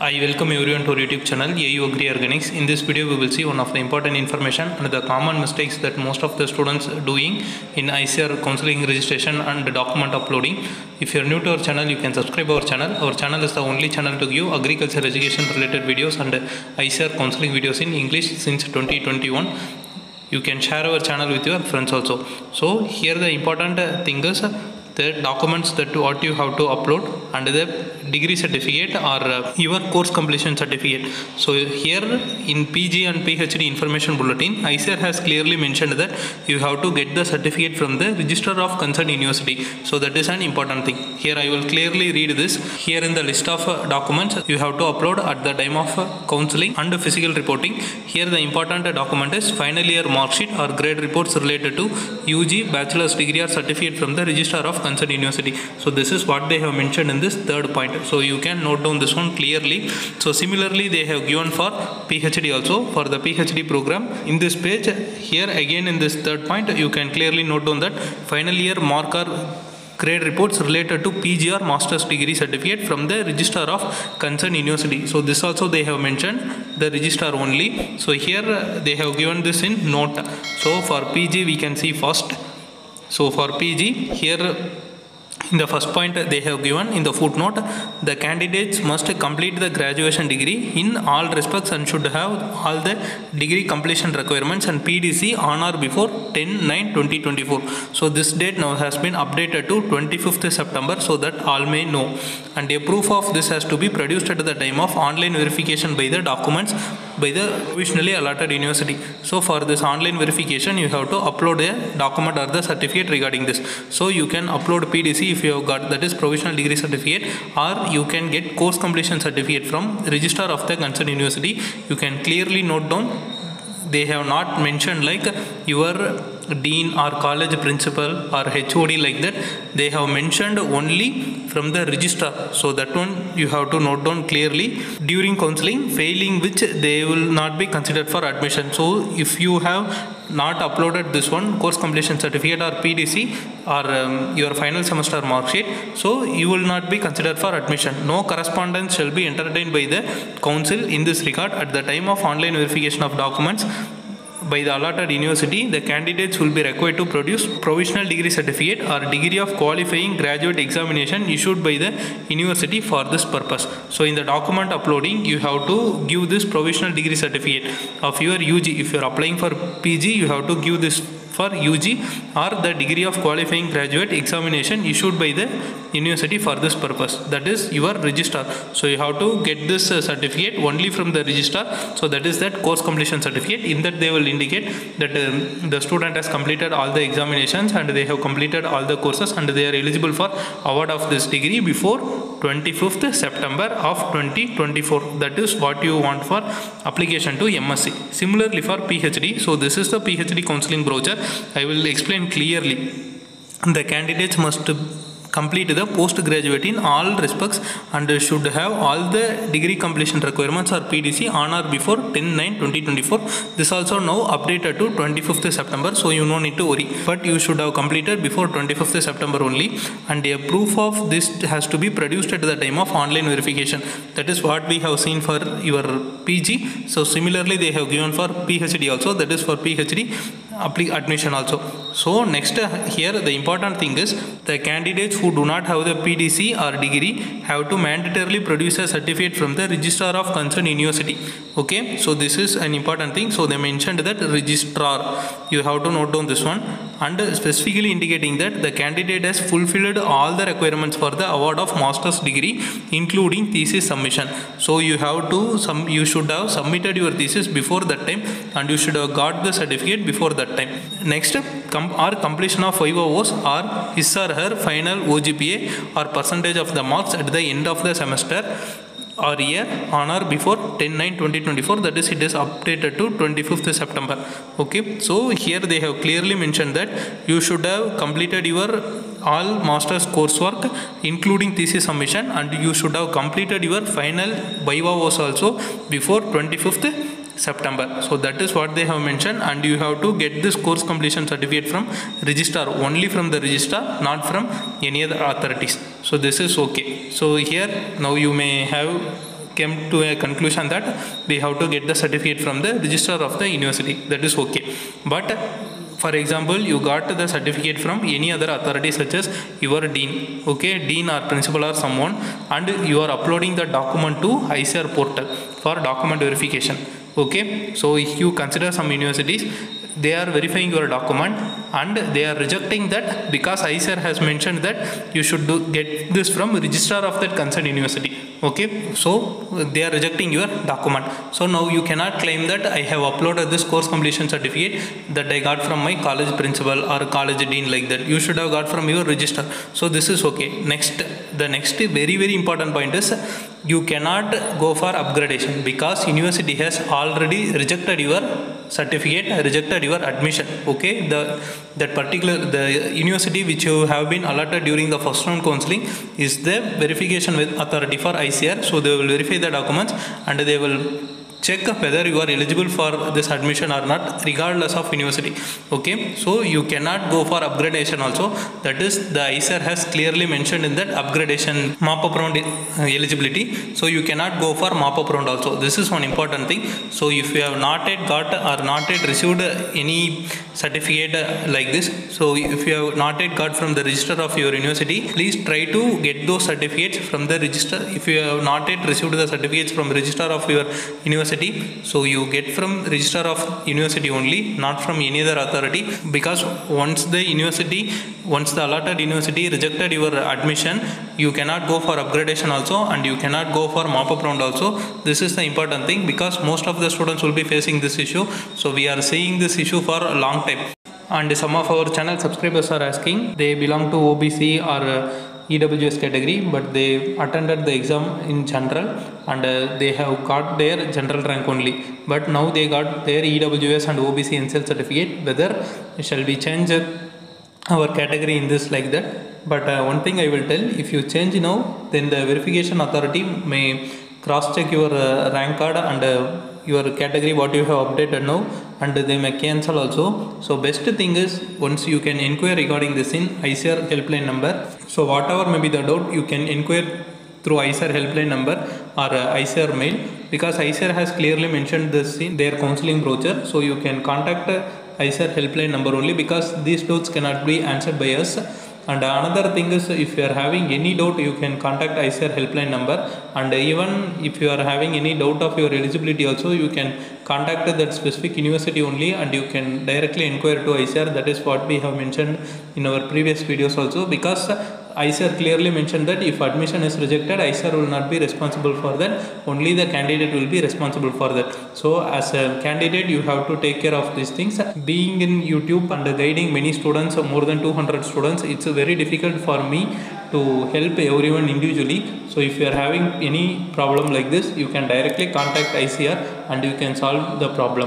I welcome everyone to our YouTube channel AU Agri Organics. In this video, we will see one of the important information and the common mistakes that most of the students doing in ICAR counseling registration and document uploading. If you are new to our channel, you can subscribe our channel. Our channel is the only channel to give agriculture education related videos and ICAR counseling videos in English since 2021 you can share our channel with your friends also so here the important thing is the documents that what you have to upload and the degree certificate or uh, your course completion certificate. So here in pg and phd information bulletin ICAR has clearly mentioned that you have to get the certificate from the register of concerned university. So that is an important thing. Here i will clearly read this. Here in the list of uh, documents you have to upload at the time of uh, counseling and physical reporting. Here the important document is final year mark sheet or grade reports related to ug bachelor's degree or certificate from the registrar of concerned university so this is what they have mentioned in this third point so you can note down this one clearly so similarly they have given for phd also for the phd program in this page here again in this third point you can clearly note down that final year marker grade reports related to PG or master's degree certificate from the registrar of concerned university. So this also they have mentioned the registrar only. So here they have given this in note. So for PG we can see first. So for PG here in the first point they have given in the footnote the candidates must complete the graduation degree in all respects and should have all the degree completion requirements and pdc on or before 10 9 2024 so this date now has been updated to 25th september so that all may know. And a proof of this has to be produced at the time of online verification by the documents by the provisionally allotted university. So for this online verification you have to upload a document or the certificate regarding this. So you can upload pdc if you have got that is provisional degree certificate or you can get course completion certificate from registrar of the concerned university. You can clearly note down they have not mentioned like your dean or college principal or hod like that they have mentioned only from the registrar so that one you have to note down clearly. During counseling failing which they will not be considered for admission. So if you have not uploaded this one course completion certificate or pdc or um, your final semester mark sheet so you will not be considered for admission. No correspondence shall be entertained by the council in this regard at the time of online verification of documents by the allotted university, the candidates will be required to produce provisional degree certificate or degree of qualifying graduate examination issued by the university for this purpose. So, in the document uploading, you have to give this provisional degree certificate of your UG. If you are applying for PG, you have to give this for UG or the degree of qualifying graduate examination issued by the university for this purpose. That is your registrar. So you have to get this uh, certificate only from the registrar. So that is that course completion certificate. In that they will indicate that um, the student has completed all the examinations and they have completed all the courses and they are eligible for award of this degree before 25th September of 2024. That is what you want for application to MSc. Similarly for PhD. So this is the PhD counseling brochure. I will explain clearly. The candidates must complete the postgraduate in all respects and should have all the degree completion requirements or PDC on or before 10 9 2024. This also now updated to 25th September, so you no need to worry. But you should have completed before 25th September only, and a proof of this has to be produced at the time of online verification. That is what we have seen for your PG. So similarly, they have given for PhD also. That is for PhD admission also. So next uh, here the important thing is the candidates who do not have the PDC or degree have to mandatorily produce a certificate from the registrar of concerned university. Okay, so this is an important thing. So they mentioned that registrar. You have to note down this one and specifically indicating that the candidate has fulfilled all the requirements for the award of master's degree, including thesis submission. So you have to some you should have submitted your thesis before that time, and you should have got the certificate before that time. Next, com- or completion of 5 hours or his or her final OGPA or percentage of the marks at the end of the semester or year on or before 10 9 2024 that is it is updated to 25th september okay so here they have clearly mentioned that you should have completed your all master's coursework including thesis submission and you should have completed your final viva was also before 25th September. So that is what they have mentioned, and you have to get this course completion certificate from registrar only from the registrar, not from any other authorities. So this is okay. So here now you may have came to a conclusion that we have to get the certificate from the registrar of the university. That is okay. But for example you got the certificate from any other authority such as your dean okay? Dean or principal or someone and you are uploading the document to ICAR portal for document verification okay? So if you consider some universities they are verifying your document and they are rejecting that because ICAR has mentioned that you should do, get this from registrar of that concerned university. Okay? So they are rejecting your document. So now you cannot claim that I have uploaded this course completion certificate that I got from my college principal or college dean like that. You should have got from your registrar. So this is okay. Next the next very very important point is you cannot go for upgradation because university has already rejected your certificate rejected your admission okay? The that particular the university which you have been allotted during the first round counseling is the verification with authority for ICAR so they will verify the documents and they will check whether you are eligible for this admission or not regardless of university okay? So you cannot go for upgradation also. That is the ICAR has clearly mentioned in that upgradation mop up round uh, eligibility. So you cannot go for mop up round also. This is one important thing. So if you have not yet got or not yet received any certificate uh, like this so if you have not yet got from the register of your university please try to get those certificates from the register. If you have not yet received the certificates from register of your university so you get from register of university only not from any other authority. Because once the university once the allotted university rejected your admission you cannot go for upgradation also and you cannot go for mop up round also. This is the important thing because most of the students will be facing this issue. So we are seeing this issue for a long time. And some of our channel subscribers are asking they belong to OBC or uh, EWS category but they attended the exam in general and uh, they have got their general rank only. But now they got their EWS and OBC NCL certificate whether shall we change our category in this like that. But uh, one thing I will tell if you change now then the verification authority may cross check your uh, rank card and uh, your category what you have updated now and they may cancel also. So best thing is once you can inquire regarding this in ICAR helpline number. So whatever may be the doubt you can inquire through ICAR helpline number or uh, ICAR mail. Because ICAR has clearly mentioned this in their counseling brochure. So you can contact uh, ICAR helpline number only because these doubts cannot be answered by us and another thing is if you are having any doubt you can contact ICAR helpline number. And even if you are having any doubt of your eligibility also you can contact that specific university only and you can directly inquire to ICAR that is what we have mentioned in our previous videos also. Because ICAR clearly mentioned that if admission is rejected ICAR will not be responsible for that. Only the candidate will be responsible for that. So as a candidate you have to take care of these things. Being in YouTube and guiding many students more than 200 students it's very difficult for me to help everyone individually. So if you are having any problem like this you can directly contact ICAR and you can solve the problem